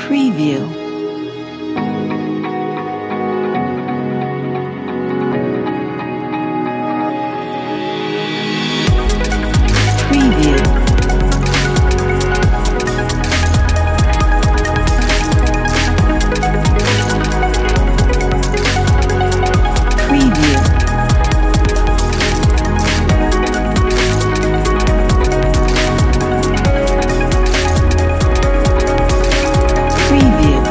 preview. preview.